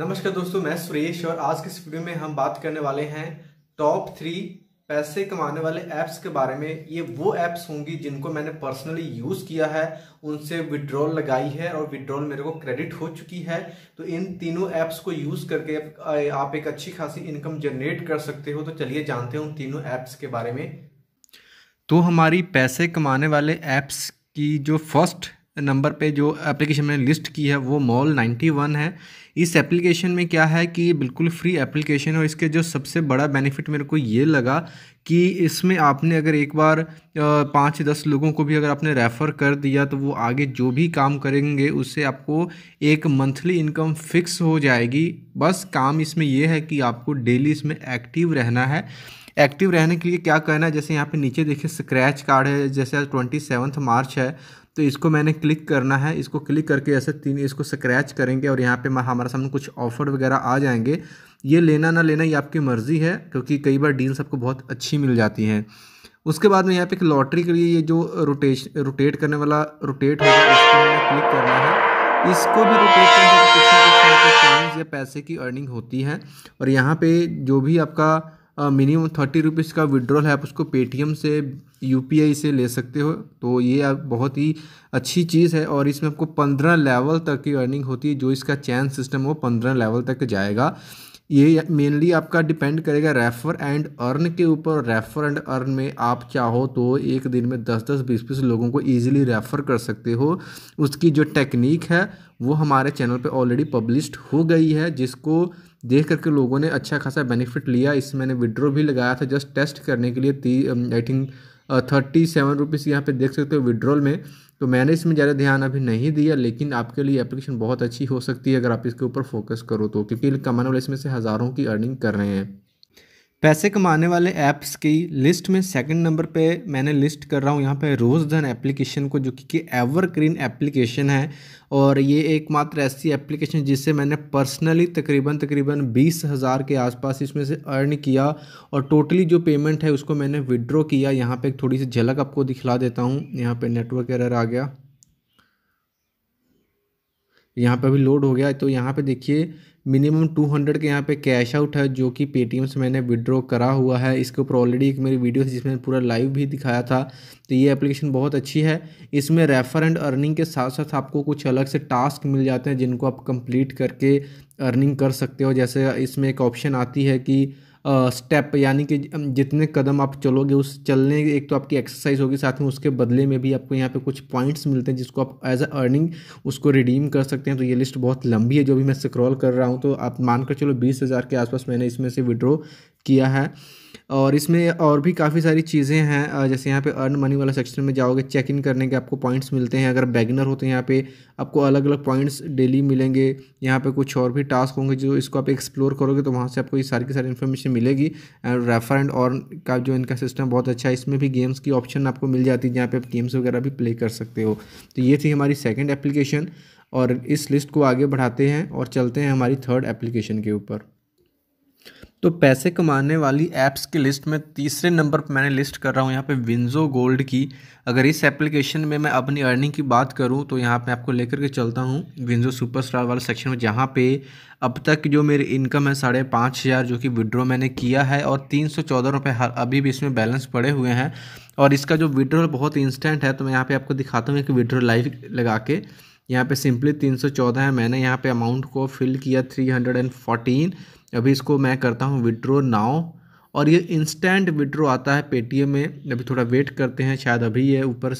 नमस्कार दोस्तों, मैं सुरेश और आज के इस वीडियो में हम बात करने वाले हैं टॉप थ्री पैसे कमाने वाले ऐप्स के बारे में। ये वो ऐप्स होंगी जिनको मैंने पर्सनली यूज़ किया है, उनसे विड्रॉल लगाई है और विड्रॉल मेरे को क्रेडिट हो चुकी है। तो इन तीनों ऐप्स को यूज़ करके आप एक अच्छी खासी इनकम जनरेट कर सकते हो। तो चलिए जानते हैं उन तीनों ऐप्स के बारे में। तो हमारी पैसे कमाने वाले ऐप्स की जो फ़र्स्ट नंबर पे जो एप्लीकेशन मैंने लिस्ट की है, वो मॉल 91 है। इस एप्लीकेशन में क्या है कि बिल्कुल फ्री एप्लीकेशन है और इसके जो सबसे बड़ा बेनिफिट मेरे को ये लगा कि इसमें आपने अगर एक बार पाँच दस लोगों को भी अगर आपने रेफ़र कर दिया तो वो आगे जो भी काम करेंगे, उससे आपको एक मंथली इनकम फिक्स हो जाएगी। बस काम इसमें यह है कि आपको डेली इसमें एक्टिव रहना है। एक्टिव रहने के लिए क्या करना है? जैसे यहाँ पे नीचे देखिए स्क्रैच कार्ड है, जैसे आज ट्वेंटी सेवन्थ मार्च है तो इसको मैंने क्लिक करना है। इसको क्लिक करके ऐसे तीन, इसको स्क्रैच करेंगे और यहाँ पे हमारे सामने कुछ ऑफ़र वगैरह आ जाएँगे। ये लेना ना लेना ये आपकी मर्ज़ी है, क्योंकि कई बार डील्स आपको बहुत अच्छी मिल जाती हैं। उसके बाद में यहाँ पे एक लॉटरी के लिए ये जो रोटेश रोटेट करने वाला रोटेट होगा, इसको हमें क्लिक करना है। इसको भी रोटेट करने से पैसे की अर्निंग होती है। और यहाँ पे जो भी आपका मिनिमम थर्टी रुपीज़ का विड्रॉल है, आप उसको पेटीएम से यूपीआई से ले सकते हो। तो ये आप बहुत ही अच्छी चीज़ है और इसमें आपको पंद्रह लेवल तक की अर्निंग होती है, जो इसका चैन सिस्टम वो पंद्रह लेवल तक जाएगा। ये मेनली आपका डिपेंड करेगा रेफ़र एंड अर्न के ऊपर। रेफ़र एंड अर्न में आप चाहो तो एक दिन में दस दस बीस बीस लोगों को ईजिली रेफ़र कर सकते हो। उसकी जो टेक्निक है, वो हमारे चैनल पे ऑलरेडी पब्लिश्ड हो गई है, जिसको देख करके लोगों ने अच्छा खासा बेनिफिट लिया। इससे मैंने विड्रो भी लगाया था जस्ट टेस्ट करने के लिए ती I think thirty seven rupees यहाँ पर देख सकते हो विड्रॉल में। तो मैंने इसमें ज़्यादा ध्यान अभी नहीं दिया, लेकिन आपके लिए एप्लीकेशन बहुत अच्छी हो सकती है अगर आप इसके ऊपर फोकस करो तो क्योंकि कमाने वाले इसमें से हज़ारों की अर्निंग कर रहे हैं। पैसे कमाने वाले ऐप्स की लिस्ट में सेकंड नंबर पे मैंने लिस्ट कर रहा हूँ। यहाँ पे रोज़ धन एप्लीकेशन को, जो कि एवरग्रीन एप्लीकेशन है। और ये एकमात्र ऐसी एप्लीकेशन जिससे मैंने पर्सनली तकरीबन तकरीबन बीस हज़ार के आसपास इसमें से अर्न किया। और टोटली जो पेमेंट है उसको मैंने विड्रॉ किया। यहाँ पे थोड़ी सी झलक आपको दिखला देता हूँ। यहाँ पर नेटवर्क एरर आ गया। यहाँ पर अभी लोड हो गया तो यहाँ पर देखिए मिनिमम टू हंड्रेड के यहाँ पे कैश आउट है, जो कि पेटीएम से मैंने विड्रॉ करा हुआ है। इसके ऊपर ऑलरेडी एक मेरी वीडियो थी जिसमें पूरा लाइव भी दिखाया था। तो ये एप्लीकेशन बहुत अच्छी है। इसमें रेफर एंड अर्निंग के साथ साथ आपको कुछ अलग से टास्क मिल जाते हैं, जिनको आप कंप्लीट करके अर्निंग कर सकते हो। जैसे इसमें एक ऑप्शन आती है कि स्टेप यानी कि जितने कदम आप चलोगे, उस चलने, एक तो आपकी एक्सरसाइज होगी, साथ में उसके बदले में भी आपको यहाँ पे कुछ पॉइंट्स मिलते हैं जिसको आप एज अ अर्निंग उसको रिडीम कर सकते हैं। तो ये लिस्ट बहुत लंबी है, जो भी मैं स्क्रॉल कर रहा हूँ तो आप मानकर चलो, बीस हज़ार के आसपास मैंने इसमें से विड्रॉ किया है। और इसमें और भी काफ़ी सारी चीज़ें हैं जैसे यहाँ पे अर्न मनी वाला सेक्शन में जाओगे चेक इन करने के आपको पॉइंट्स मिलते हैं। अगर बैगनर हो तो यहाँ पे आपको अलग अलग पॉइंट्स डेली मिलेंगे। यहाँ पे कुछ और भी टास्क होंगे जो इसको आप एक्सप्लोर करोगे तो वहाँ से आपको ये सारी की सारी इन्फॉर्मेशन मिलेगी। एंड रेफर एंड और का जो इनका सिस्टम बहुत अच्छा है, इसमें भी गेम्स की ऑप्शन आपको मिल जाती है, जहाँ पर आप गेम्स वगैरह भी प्ले कर सकते हो। तो ये थी हमारी सेकेंड एप्लीकेशन और इस लिस्ट को आगे बढ़ाते हैं और चलते हैं हमारी थर्ड एप्लीकेशन के ऊपर। तो पैसे कमाने वाली ऐप्स की लिस्ट में तीसरे नंबर पर मैंने लिस्ट कर रहा हूँ, यहाँ पे विंजो गोल्ड की। अगर इस एप्लीकेशन में मैं अपनी अर्निंग की बात करूँ तो यहाँ पे आपको लेकर के चलता हूँ विंजो सुपरस्टार वाले सेक्शन में, जहाँ पे अब तक जो मेरी इनकम है साढ़े पाँच हज़ार, जो कि विड्रॉ मैंने किया है, और तीन सौ चौदह रुपये अभी भी इसमें बैलेंस पड़े हुए हैं। और इसका जो विड्रॉल बहुत इंस्टेंट है तो मैं यहाँ पर आपको दिखाता हूँ कि विड्रॉ लाइव लगा के। यहाँ पे सिंपली तीन सौ चौदह है, मैंने यहाँ पे अमाउंट को फिल किया थ्री हंड्रेड एंड फोर्टीन अभी इसको मैं करता हूँ विड्रो नाव और ये इंस्टेंट विड्रो आता है पेटीएम में। अभी थोड़ा वेट करते हैं, शायद अभी ये ऊपर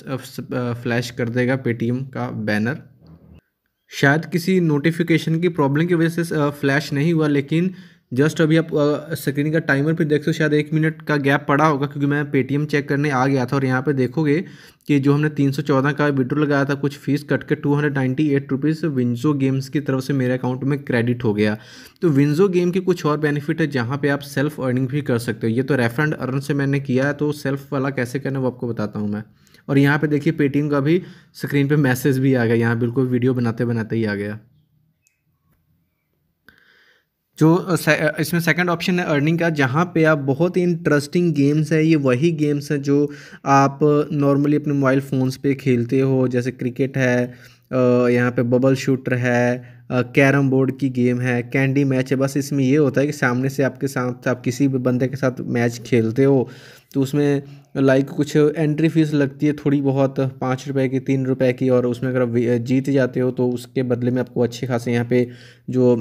फ्लैश कर देगा पेटीएम का बैनर शायद किसी नोटिफिकेशन की प्रॉब्लम की वजह से फ्लैश नहीं हुआ, लेकिन जस्ट अभी आप स्क्रीन का टाइमर पे देख सो शायद एक मिनट का गैप पड़ा होगा, क्योंकि मैं पेटीएम चेक करने आ गया था और यहाँ पे देखोगे कि जो हमने 314 का विड्रो लगाया था, कुछ फ़ीस कट के two hundred ninety eight rupees WinZO games की तरफ़ से मेरे अकाउंट में क्रेडिट हो गया। तो विंजो गेम की कुछ और बेनिफिट है, जहाँ पे आप सेल्फ अर्निंग भी कर सकते हो। ये तो रेफरेंड अर्न से मैंने किया है तो सेल्फ वाला कैसे करना है वो आपको बताता हूँ मैं। और यहाँ पर देखिए पेटीएम का भी स्क्रीन पर मैसेज भी आ गया, यहाँ बिल्कुल वीडियो बनाते बनाते ही आ गया। जो इसमें सेकंड ऑप्शन है अर्निंग का, जहाँ पे आप बहुत ही इंटरेस्टिंग गेम्स हैं, ये वही गेम्स हैं जो आप नॉर्मली अपने मोबाइल फ़ोन्स पे खेलते हो, जैसे क्रिकेट है यहाँ पे बबल शूटर है कैरम बोर्ड की गेम है कैंडी मैच है, बस इसमें ये होता है कि सामने से आपके साथ, आप किसी भी बंदे के साथ मैच खेलते हो तो उसमें लाइक कुछ एंट्री फ़ीस लगती है थोड़ी बहुत, पाँच रुपए की, तीन रुपए की और उसमें अगर आप जीत जाते हो तो उसके बदले में आपको अच्छे खासे यहाँ पे जो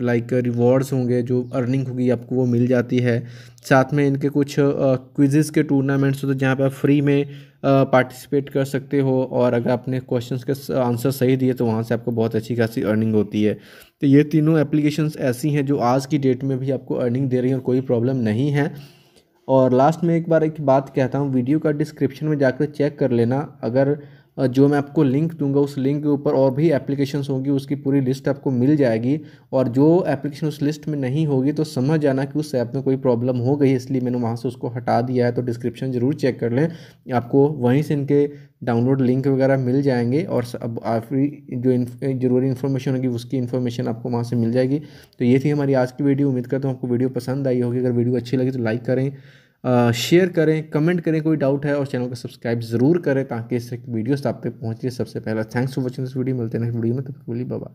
लाइक रिवॉर्ड्स होंगे, जो अर्निंग होगी आपको वो मिल जाती है। साथ में इनके कुछ क्विज़ के टूर्नामेंट्स होते हैं जहाँ पे आप फ्री में पार्टिसिपेट कर सकते हो और अगर आपने क्वेश्चन के आंसर सही दिए तो वहाँ से आपको बहुत अच्छी खासी अर्निंग होती है। तो ये तीनों एप्लीकेशंस ऐसी हैं जो आज की डेट में भी आपको अर्निंग दे रही हैं और कोई प्रॉब्लम नहीं है। और लास्ट में एक बार एक बात कहता हूँ वीडियो का डिस्क्रिप्शन में जाकर चेक कर लेना। अगर जो मैं आपको लिंक दूँगा, उस लिंक के ऊपर और भी एप्लीकेशंस होंगी, उसकी पूरी लिस्ट आपको मिल जाएगी। और जो एप्लीकेशन उस लिस्ट में नहीं होगी तो समझ जाना कि उस ऐप में कोई प्रॉब्लम हो गई, इसलिए मैंने वहाँ से उसको हटा दिया है तो डिस्क्रिप्शन ज़रूर चेक कर लें। आपको वहीं से इनके डाउनलोड लिंक वगैरह मिल जाएँगे और अब आखिरी जो ज़रूरी इन्फॉर्मेशन होगी, उसकी इन्फॉर्मेशन आपको वहाँ से मिल जाएगी। तो ये थी हमारी आज की वीडियो उम्मीद करता हूँ आपको वीडियो पसंद आई होगी। अगर वीडियो अच्छी लगी तो लाइक करें। शेयर करें कमेंट करें, कोई डाउट है और चैनल को सब्सक्राइब ज़रूर करें ताकि इस वीडियोस आप तक पहुँचे। सबसे पहले thanks for watching this video मिलते हैं नेक्स्ट वीडियो में, तब तक बोली बाबा